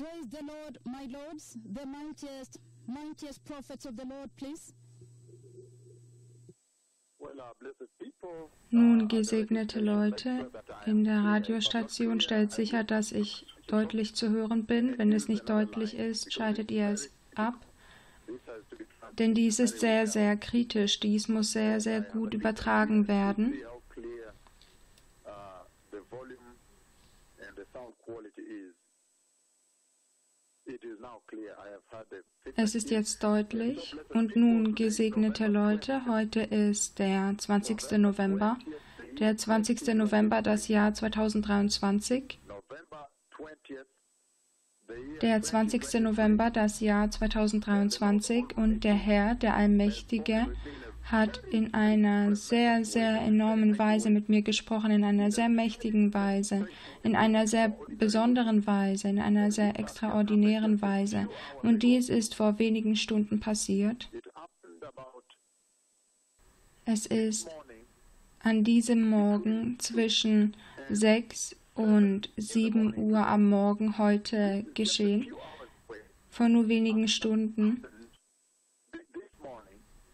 Praise the Lord, my lords, the mightiest, mightiest prophets of the Lord, please. Nun, gesegnete Leute, in der Radiostation stellt sicher, dass ich deutlich zu hören bin. Wenn es nicht deutlich ist, schaltet ihr es ab. Denn dies ist sehr, sehr kritisch. Dies muss sehr, sehr gut übertragen werden. Es ist jetzt deutlich. Und nun, gesegnete Leute, heute ist der 20. November. Der 20. November, das Jahr 2023. Der 20. November, das Jahr 2023. Und der Herr, der Allmächtige, hat in einer sehr, sehr enormen Weise mit mir gesprochen, in einer sehr mächtigen Weise, in einer sehr besonderen Weise, in einer sehr extraordinären Weise. Und dies ist vor wenigen Stunden passiert. Es ist an diesem Morgen zwischen 6 und 7 Uhr am Morgen heute geschehen, vor nur wenigen Stunden.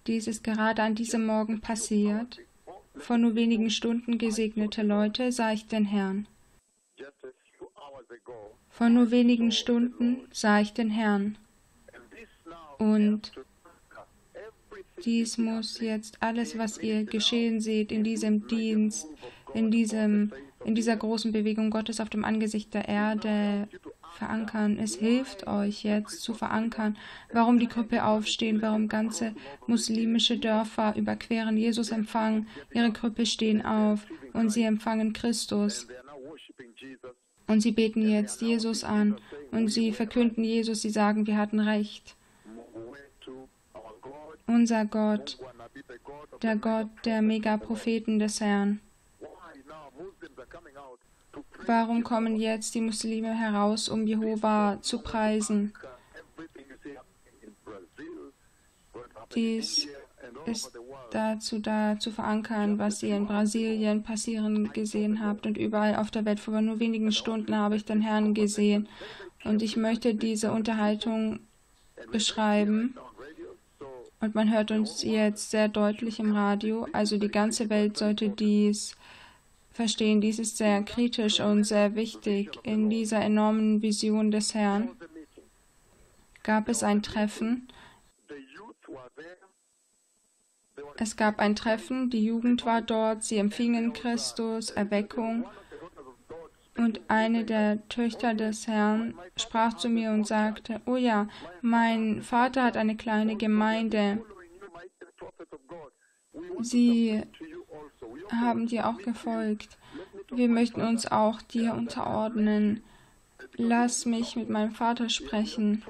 Dies ist gerade an diesem Morgen passiert. Vor nur wenigen Stunden, gesegnete Leute, sah ich den Herrn. Vor nur wenigen Stunden sah ich den Herrn. Und dies muss jetzt alles, was ihr geschehen seht in diesem Dienst, in, diesem, in dieser großen Bewegung Gottes auf dem Angesicht der Erde, verankern. Es hilft euch jetzt zu verankern, warum die Gruppe aufstehen, warum ganze muslimische Dörfer überqueren, Jesus empfangen, ihre Gruppe stehen auf und sie empfangen Christus. Und sie beten jetzt Jesus an und sie verkünden Jesus, sie sagen, wir hatten recht. Unser Gott, der Gott der Megapropheten des Herrn. Warum kommen jetzt die Muslime heraus, um Jehova zu preisen? Dies ist dazu da zu verankern, was ihr in Brasilien passieren gesehen habt und überall auf der Welt. Vor nur wenigen Stunden habe ich den Herrn gesehen und ich möchte diese Unterhaltung beschreiben. Und man hört uns jetzt sehr deutlich im Radio. Also die ganze Welt sollte dies verstehen. Dies ist sehr kritisch und sehr wichtig. In dieser enormen Vision des Herrn gab es ein Treffen. Es gab ein Treffen, die Jugend war dort, sie empfingen Christus, Erweckung. Und eine der Töchter des Herrn sprach zu mir und sagte, oh ja, mein Vater hat eine kleine Gemeinde. Sie haben dir auch gefolgt. Wir möchten uns auch dir unterordnen. Lass mich mit meinem Vater sprechen.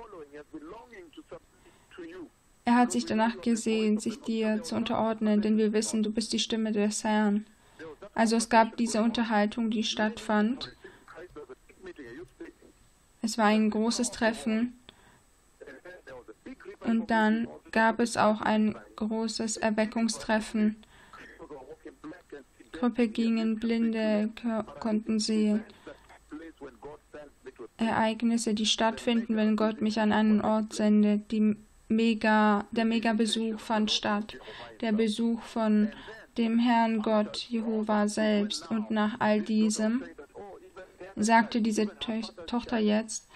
Er hat sich danach gesehen, sich dir zu unterordnen, denn wir wissen, du bist die Stimme des Herrn. Also es gab diese Unterhaltung, die stattfand. Es war ein großes Treffen. Und dann gab es auch ein großes Erweckungstreffen. Gruppe gingen, Blinde konnten sehen. Ereignisse, die stattfinden, wenn Gott mich an einen Ort sendet. Die Mega, der Mega-Besuch fand statt. Der Besuch von dem Herrn Gott Jehova selbst. Und nach all diesem sagte diese to Tochter jetzt,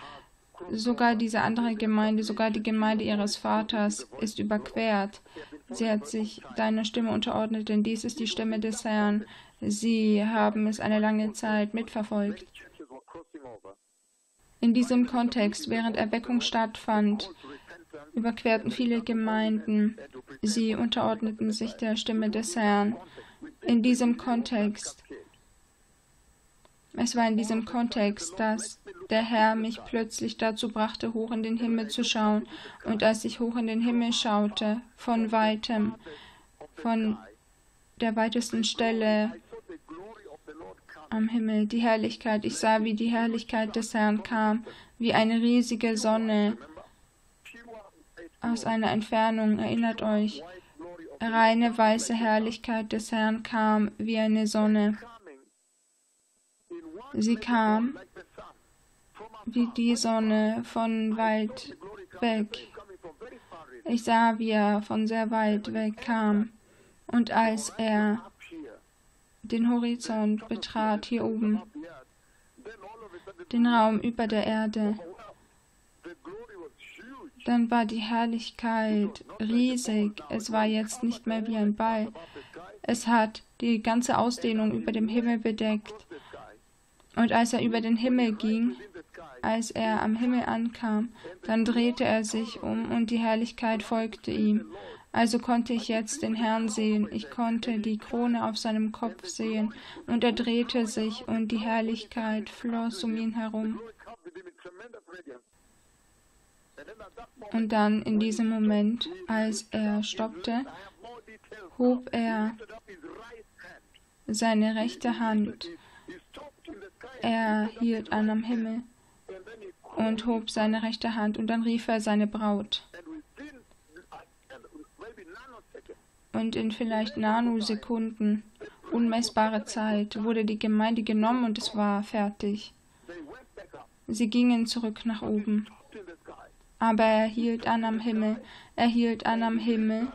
sogar diese andere Gemeinde, sogar die Gemeinde ihres Vaters ist überquert. Sie hat sich deiner Stimme unterordnet, denn dies ist die Stimme des Herrn. Sie haben es eine lange Zeit mitverfolgt. In diesem Kontext, während Erweckung stattfand, überquerten viele Gemeinden. Sie unterordneten sich der Stimme des Herrn. In diesem Kontext es war in diesem Kontext, dass der Herr mich plötzlich dazu brachte, hoch in den Himmel zu schauen. Und als ich hoch in den Himmel schaute, von weitem, von der weitesten Stelle am Himmel, die Herrlichkeit, ich sah, wie die Herrlichkeit des Herrn kam, wie eine riesige Sonne aus einer Entfernung, erinnert euch, reine weiße Herrlichkeit des Herrn kam wie eine Sonne. Sie kam wie die Sonne von weit weg. Ich sah, wie er von sehr weit weg kam. Und als er den Horizont betrat, hier oben, den Raum über der Erde, dann war die Herrlichkeit riesig. Es war jetzt nicht mehr wie ein Ball. Es hat die ganze Ausdehnung über dem Himmel bedeckt. Und als er über den Himmel ging, als er am Himmel ankam, dann drehte er sich um und die Herrlichkeit folgte ihm. Also konnte ich jetzt den Herrn sehen, ich konnte die Krone auf seinem Kopf sehen, und er drehte sich, und die Herrlichkeit floss um ihn herum. Und dann in diesem Moment, als er stoppte, hob er seine rechte Hand. Er hielt an am Himmel und hob seine rechte Hand und dann rief er seine Braut. Und in vielleicht Nanosekunden, unmessbare Zeit, wurde die Gemeinde genommen und es war fertig. Sie gingen zurück nach oben. Aber er hielt an am Himmel, er hielt an am Himmel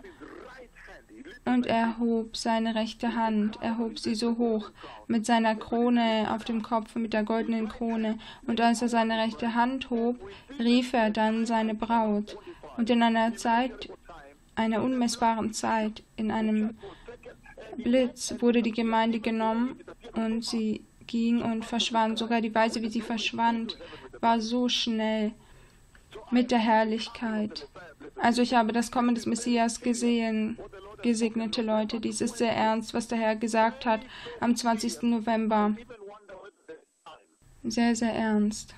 und er hob seine rechte Hand, er hob sie so hoch, mit seiner Krone auf dem Kopf, mit der goldenen Krone, und als er seine rechte Hand hob, rief er dann seine Braut, und in einer Zeit, einer unmessbaren Zeit, in einem Blitz wurde die Gemeinde genommen und sie ging und verschwand. Sogar die Weise, wie sie verschwand, war so schnell mit der Herrlichkeit. Also ich habe das Kommen des Messias gesehen, gesegnete Leute. Dies ist sehr ernst, was der Herr gesagt hat am 20. November. Sehr, sehr ernst.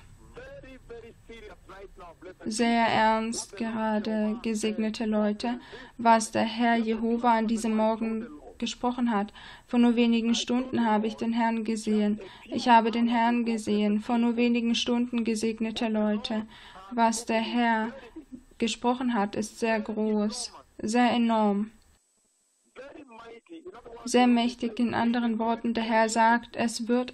Sehr ernst gerade, gesegnete Leute, was der Herr Jehova an diesem Morgen gesprochen hat. Vor nur wenigen Stunden habe ich den Herrn gesehen. Ich habe den Herrn gesehen. Vor nur wenigen Stunden, gesegnete Leute. Was der Herr gesprochen hat, ist sehr groß, sehr enorm sehr mächtig. In anderen Worten, der Herr sagt, es wird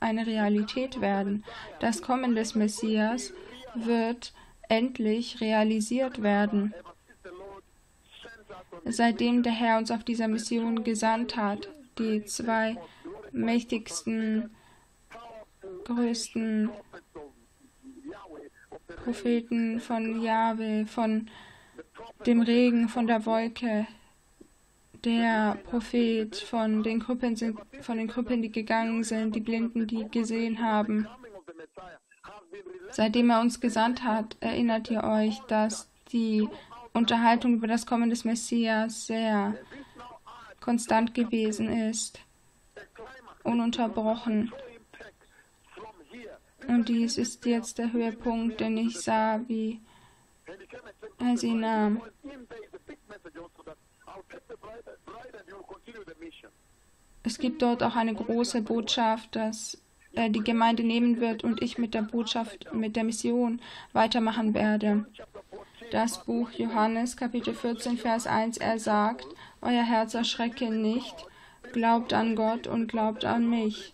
eine Realität werden. Das Kommen des Messias wird endlich realisiert werden. Seitdem der Herr uns auf dieser Mission gesandt hat, die zwei mächtigsten, größten Propheten von Jahwe, von dem Regen, von der Wolke, der Prophet von den Krüppeln, sind, von den Krüppeln, die gegangen sind, die Blinden, die gesehen haben. Seitdem er uns gesandt hat, erinnert ihr euch, dass die Unterhaltung über das Kommen des Messias sehr konstant gewesen ist, ununterbrochen. Und dies ist jetzt der Höhepunkt, den ich sah, wie er sie nahm. Es gibt dort auch eine große Botschaft, dass er die Gemeinde nehmen wird und ich mit der Botschaft, mit der Mission weitermachen werde. Das Buch Johannes Kapitel 14 Vers 1, er sagt, Euer Herz erschrecke nicht, glaubt an Gott und glaubt an mich.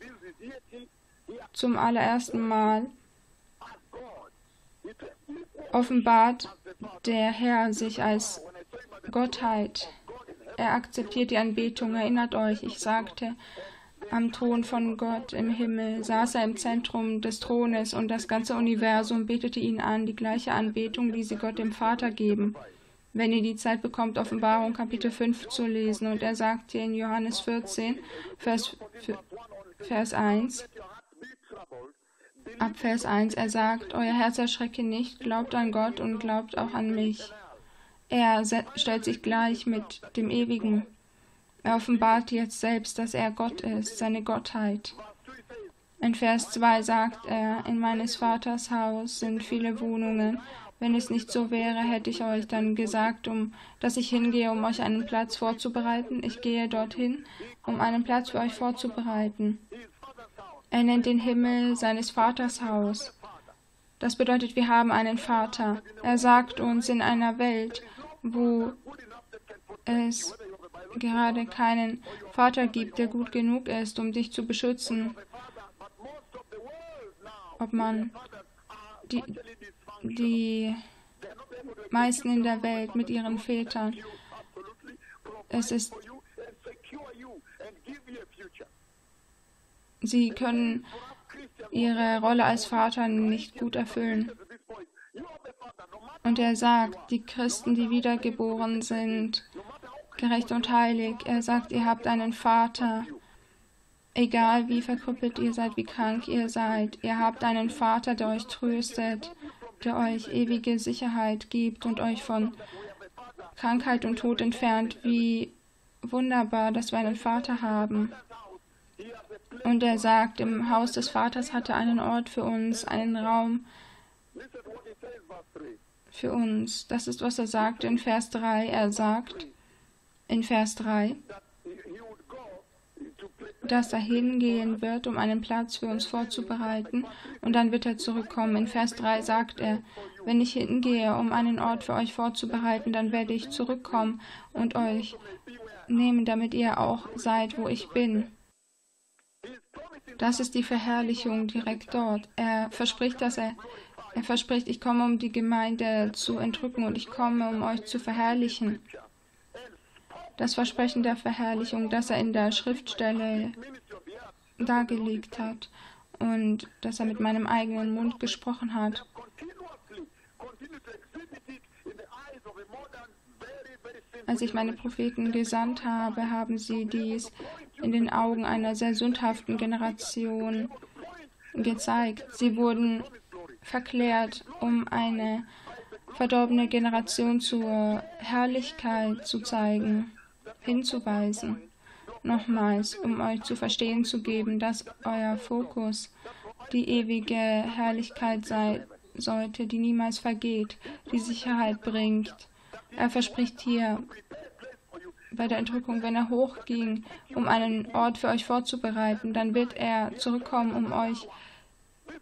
Zum allerersten Mal offenbart der Herr sich als Gottheit er akzeptiert die Anbetung. Erinnert euch, ich sagte, am Thron von Gott im Himmel saß er im Zentrum des Thrones und das ganze Universum betete ihn an, die gleiche Anbetung, die sie Gott dem Vater geben. Wenn ihr die Zeit bekommt, Offenbarung Kapitel 5 zu lesen, und er sagt hier in Johannes 14, Vers, Vers 1, ab Vers 1, er sagt, Euer Herz erschrecke nicht, glaubt an Gott und glaubt auch an mich. Er stellt sich gleich mit dem Ewigen. Er offenbart jetzt selbst, dass er Gott ist, seine Gottheit. In Vers 2 sagt er, in meines Vaters Haus sind viele Wohnungen. Wenn es nicht so wäre, hätte ich euch dann gesagt, um, dass ich hingehe, um euch einen Platz vorzubereiten. Ich gehe dorthin, um einen Platz für euch vorzubereiten. Er nennt den Himmel seines Vaters Haus. Das bedeutet, wir haben einen Vater. Er sagt uns in einer Welt, wo es gerade keinen Vater gibt, der gut genug ist, um dich zu beschützen. Ob man die, die meisten in der Welt mit ihren Vätern. Es ist, sie können ihre Rolle als Vater nicht gut erfüllen. Und er sagt, die Christen, die wiedergeboren sind, gerecht und heilig, er sagt, ihr habt einen Vater. Egal wie verkrüppelt ihr seid, wie krank ihr seid, ihr habt einen Vater, der euch tröstet, der euch ewige Sicherheit gibt und euch von Krankheit und Tod entfernt. Wie wunderbar, dass wir einen Vater haben. Und er sagt, im Haus des Vaters hat er einen Ort für uns, einen Raum für uns. Das ist, was er sagt in Vers 3. Er sagt in Vers 3, dass er hingehen wird, um einen Platz für uns vorzubereiten, und dann wird er zurückkommen. In Vers 3 sagt er, wenn ich hingehe, um einen Ort für euch vorzubereiten, dann werde ich zurückkommen und euch nehmen, damit ihr auch seid, wo ich bin. Das ist die Verherrlichung direkt dort. Er verspricht, dass er, er verspricht, ich komme, um die Gemeinde zu entrücken und ich komme, um euch zu verherrlichen. Das Versprechen der Verherrlichung, das er in der Schriftstelle dargelegt hat und das er mit meinem eigenen Mund gesprochen hat. Als ich meine Propheten gesandt habe, haben sie dies in den Augen einer sehr sündhaften Generation gezeigt. Sie wurden verklärt, um eine verdorbene Generation zur Herrlichkeit zu zeigen, hinzuweisen. Nochmals, um euch zu verstehen zu geben, dass euer Fokus die ewige Herrlichkeit sein sollte, die niemals vergeht, die Sicherheit bringt. Er verspricht hier, bei der Entrückung, wenn er hochging, um einen Ort für euch vorzubereiten, dann wird er zurückkommen, um euch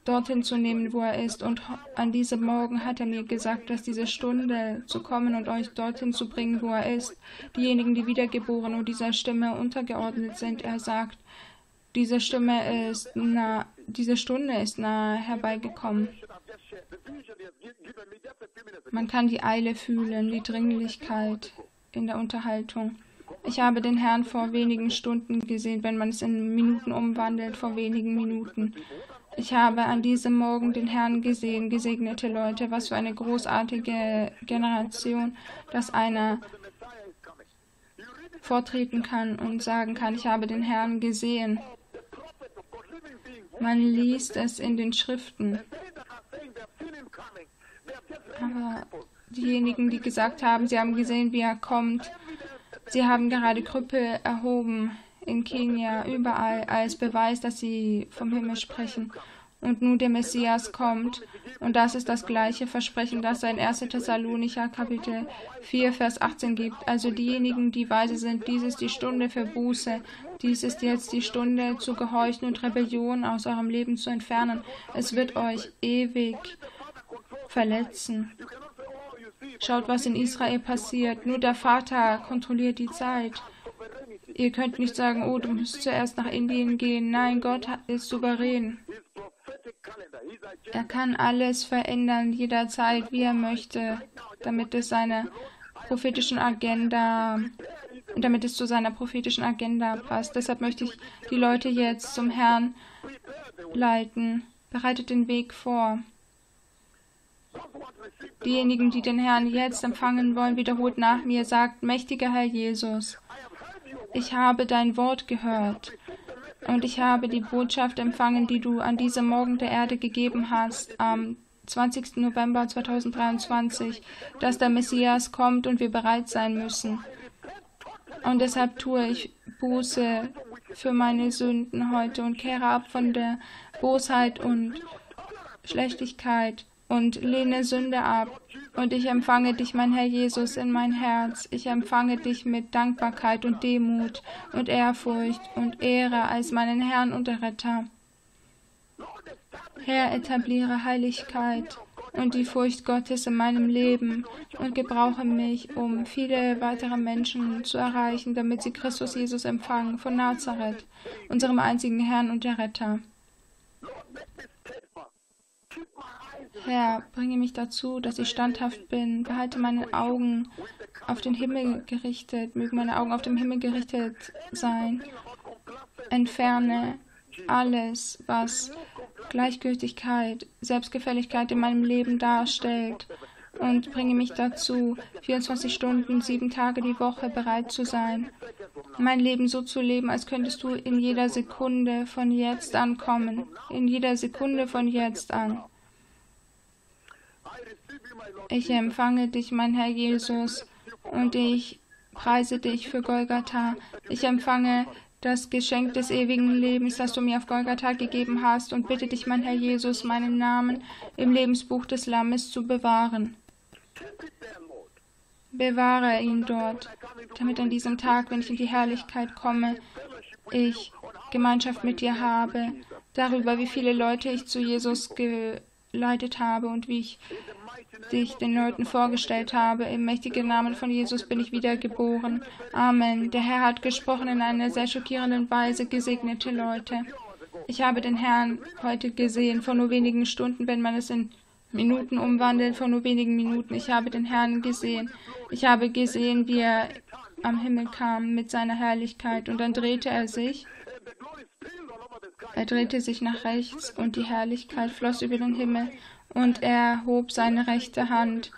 dorthin zu nehmen, wo er ist. Und an diesem Morgen hat er mir gesagt, dass diese Stunde zu kommen und euch dorthin zu bringen, wo er ist. Diejenigen, die wiedergeboren und dieser Stimme untergeordnet sind, er sagt, diese Stimme ist nah, diese Stunde ist nahe herbeigekommen. Man kann die Eile fühlen, die Dringlichkeit in der Unterhaltung. Ich habe den Herrn vor wenigen Stunden gesehen, wenn man es in Minuten umwandelt, vor wenigen Minuten. Ich habe an diesem Morgen den Herrn gesehen, gesegnete Leute, was für eine großartige Generation, dass einer vortreten kann und sagen kann, ich habe den Herrn gesehen. Man liest es in den Schriften. Aber diejenigen, die gesagt haben, sie haben gesehen, wie er kommt, sie haben gerade Krüppel erhoben in Kenia, überall, als Beweis, dass sie vom Himmel sprechen. Und nun der Messias kommt. Und das ist das gleiche Versprechen, das er in 1. Thessalonicher Kapitel 4, Vers 18 gibt. Also diejenigen, die weise sind, dies ist die Stunde für Buße. Dies ist jetzt die Stunde zu gehorchen und Rebellion aus eurem Leben zu entfernen. Es wird euch ewig verletzen. Schaut, was in Israel passiert. Nur der Vater kontrolliert die Zeit. Ihr könnt nicht sagen, oh, du musst zuerst nach Indien gehen. Nein, Gott ist souverän. Er kann alles verändern, jederzeit, wie er möchte, damit es seine prophetischen Agenda, damit es zu seiner prophetischen Agenda passt. Deshalb möchte ich die Leute jetzt zum Herrn leiten. Bereitet den Weg vor. Diejenigen, die den Herrn jetzt empfangen wollen, wiederholt nach mir, sagt, mächtiger Herr Jesus, ich habe dein Wort gehört und ich habe die Botschaft empfangen, die du an diesem Morgen der Erde gegeben hast, am 20. November 2023, dass der Messias kommt und wir bereit sein müssen. Und deshalb tue ich Buße für meine Sünden heute und kehre ab von der Bosheit und Schlechtigkeit und lehne Sünde ab. Und ich empfange dich, mein Herr Jesus, in mein Herz. Ich empfange dich mit Dankbarkeit und Demut und Ehrfurcht und Ehre als meinen Herrn und Retter. Herr, etabliere Heiligkeit und die Furcht Gottes in meinem Leben und gebrauche mich, um viele weitere Menschen zu erreichen, damit sie Christus Jesus empfangen von Nazareth, unserem einzigen Herrn und Retter. Herr, bringe mich dazu, dass ich standhaft bin. Behalte meine Augen auf den Himmel gerichtet. Mögen meine Augen auf den Himmel gerichtet sein. Entferne alles, was Gleichgültigkeit, Selbstgefälligkeit in meinem Leben darstellt und bringe mich dazu, 24 Stunden, sieben Tage die Woche bereit zu sein, mein Leben so zu leben, als könntest du in jeder Sekunde von jetzt an kommen, in jeder Sekunde von jetzt an. Ich empfange dich, mein Herr Jesus, und ich preise dich für Golgatha. Ich empfange das Geschenk des ewigen Lebens, das du mir auf Golgatha gegeben hast, und bitte dich, mein Herr Jesus, meinen Namen im Lebensbuch des Lammes zu bewahren. Bewahre ihn dort, damit an diesem Tag, wenn ich in die Herrlichkeit komme, ich Gemeinschaft mit dir habe, darüber, wie viele Leute ich zu Jesus geleitet habe und wie ich dich den Leuten vorgestellt habe. Im mächtigen Namen von Jesus bin ich wiedergeboren. Amen. Der Herr hat gesprochen in einer sehr schockierenden Weise, gesegnete Leute. Ich habe den Herrn heute gesehen, vor nur wenigen Stunden, wenn man es in Minuten umwandelt, vor nur wenigen Minuten. Ich habe den Herrn gesehen. Ich habe gesehen, wie er am Himmel kam mit seiner Herrlichkeit und dann drehte er sich. Er drehte sich nach rechts und die Herrlichkeit floss über den Himmel und er hob seine rechte Hand.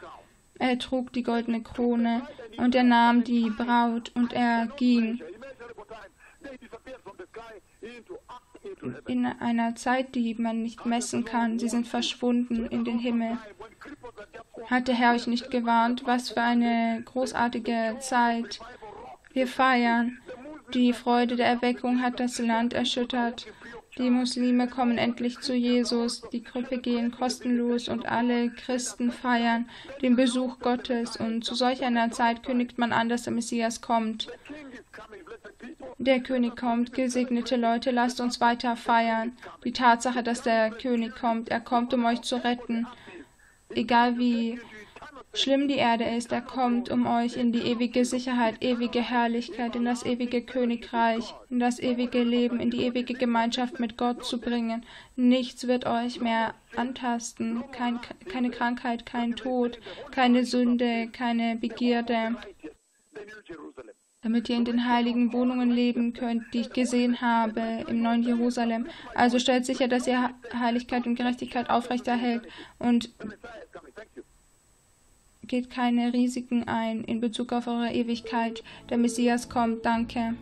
Er trug die goldene Krone und er nahm die Braut und er ging in einer Zeit, die man nicht messen kann. Sie sind verschwunden in den Himmel. Hat der Herr euch nicht gewarnt? Was für eine großartige Zeit. Wir feiern. Die Freude der Erweckung hat das Land erschüttert. Die Muslime kommen endlich zu Jesus, die Krippe gehen kostenlos und alle Christen feiern den Besuch Gottes und zu solch einer Zeit kündigt man an, dass der Messias kommt. Der König kommt, gesegnete Leute, lasst uns weiter feiern. Die Tatsache, dass der König kommt, er kommt, um euch zu retten. Egal wie schlimm die Erde ist, er kommt, um euch in die ewige Sicherheit, ewige Herrlichkeit, in das ewige Königreich, in das ewige Leben, in die ewige Gemeinschaft mit Gott zu bringen. Nichts wird euch mehr antasten, kein, keine Krankheit, kein Tod, keine Sünde, keine Begierde damit ihr in den heiligen Wohnungen leben könnt, die ich gesehen habe im neuen Jerusalem. Also stellt sicher, dass ihr Heiligkeit und Gerechtigkeit aufrechterhält und geht keine Risiken ein in Bezug auf eure Ewigkeit. Der Messias kommt. Danke.